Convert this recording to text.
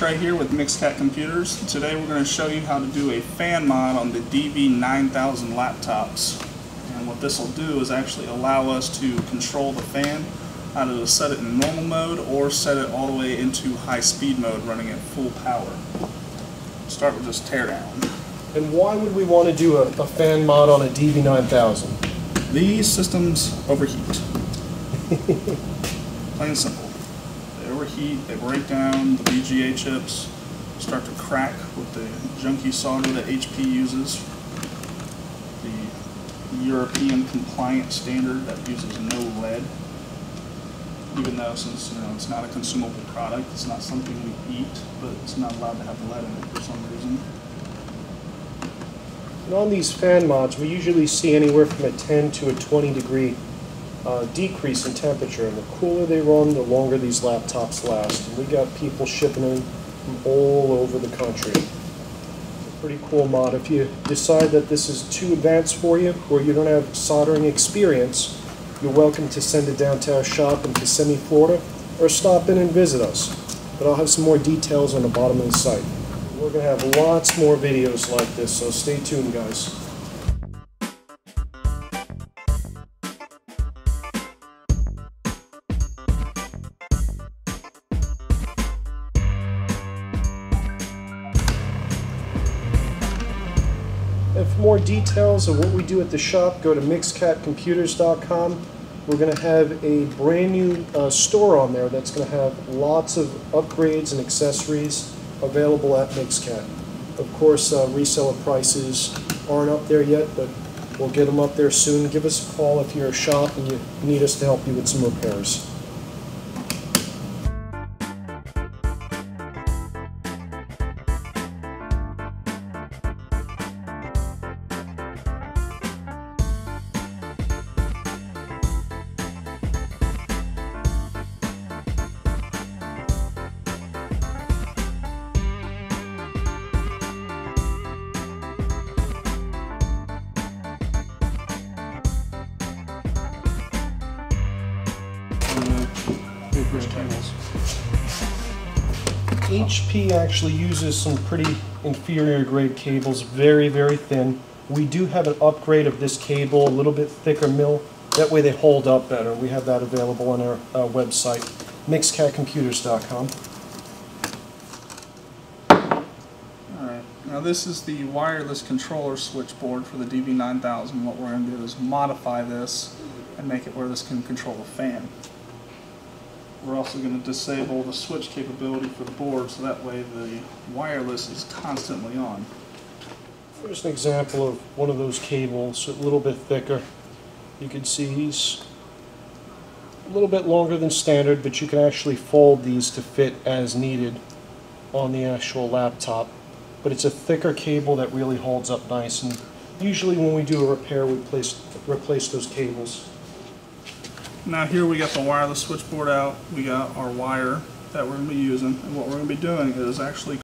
Trey here with Mixcat Computers. Today we're going to show you how to do a fan mod on the DV9000 laptops. And what this will do is actually allow us to control the fan, either to set it in normal mode or set it all the way into high speed mode running at full power. Start with this teardown. And why would we want to do a, a fan mod on a DV9000? These systems overheat. Plain and simple. Overheat, they break down the VGA chips, start to crack with the junky solder that HP uses. The European compliant standard that uses no lead. Even though since you know it's not a consumable product, it's not something we eat, but it's not allowed to have lead in it for some reason. And on these fan mods, we usually see anywhere from a 10 to a 20 degree uh, decrease in temperature. And the cooler they run, the longer these laptops last. And we got people shipping in from all over the country. Pretty cool mod. If you decide that this is too advanced for you, or you don't have soldering experience, you're welcome to send it down to our shop in Kissimmee, Florida, or stop in and visit us. But I'll have some more details on the bottom of the site. We're going to have lots more videos like this, so stay tuned, guys. And for more details of what we do at the shop, go to mixcatcomputers.com. We're going to have a brand new uh, store on there that's going to have lots of upgrades and accessories available at Mixcat. Of course, uh, reseller prices aren't up there yet, but we'll get them up there soon. Give us a call if you're a shop and you need us to help you with some repairs. HP actually uses some pretty inferior grade cables, very, very thin. We do have an upgrade of this cable, a little bit thicker mill. That way they hold up better. We have that available on our uh, website, mixcatcomputers.com. Now this is the wireless controller switchboard for the DV9000. What we're going to do is modify this and make it where this can control the fan. We're also going to disable the switch capability for the board so that way the wireless is constantly on. Here's an example of one of those cables, a little bit thicker. You can see he's a little bit longer than standard, but you can actually fold these to fit as needed on the actual laptop. But it's a thicker cable that really holds up nice, and usually when we do a repair, we place, replace those cables. Now here we got the wireless switchboard out, we got our wire that we're going to be using, and what we're going to be doing is actually